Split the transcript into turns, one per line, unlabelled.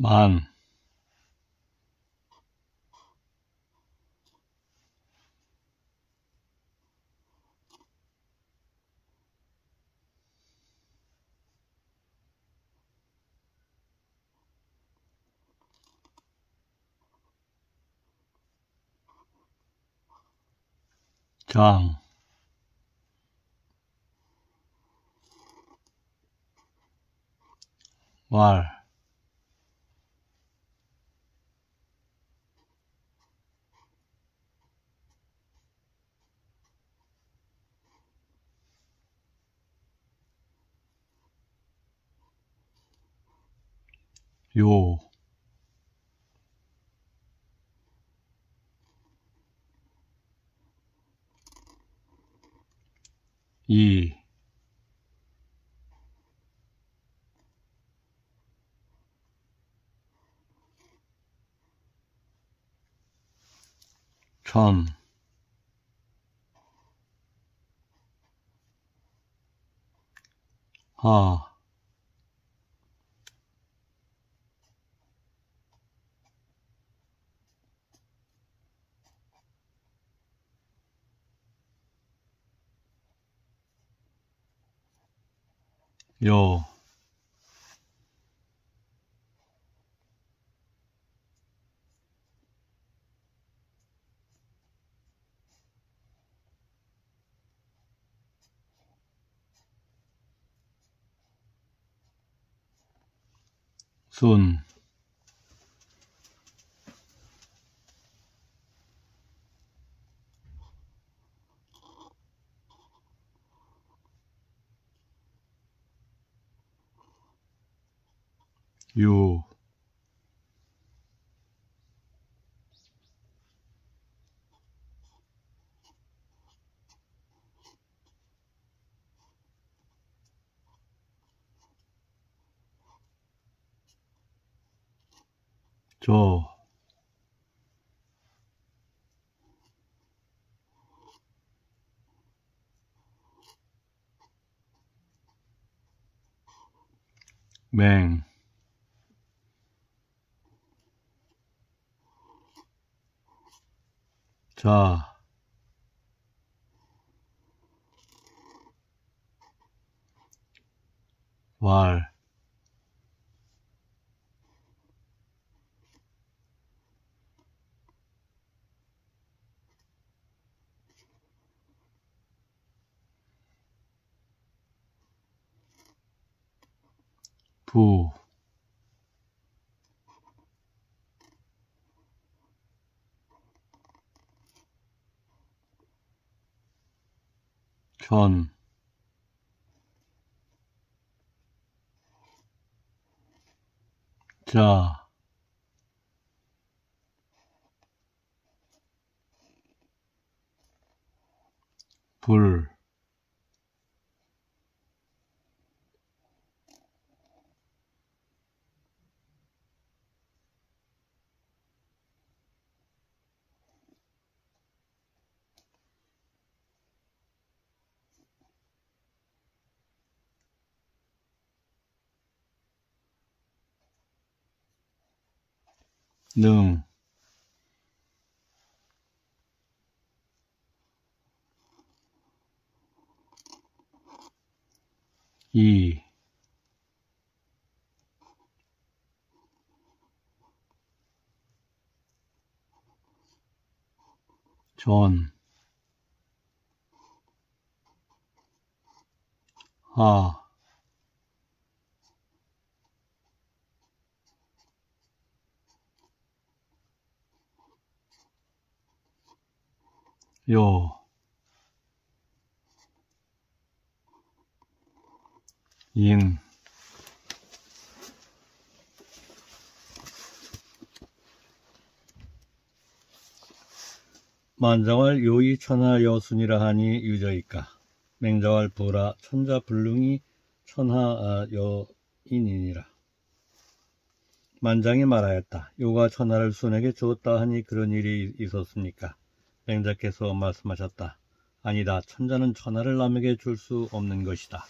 만, 장, 왈, 요, 이, 천, 하, 요, 순, 유, 조, 맹, 자, 왈, 부, 천, 자, 불, 능, 이, 전, 하, 요, 인, 만장월 요이 천하 여순이라 하니 유저이까 맹자왈 부라 천자 불능이 천하 아, 여인이니라 만장이 말하였다. 요가 천하를 순에게 주었다 하니 그런 일이 있었습니까? 맹자께서 말씀하셨다. 아니다. 천자는 천하를 남에게 줄 수 없는 것이다.